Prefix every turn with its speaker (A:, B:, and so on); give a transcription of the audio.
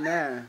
A: 那。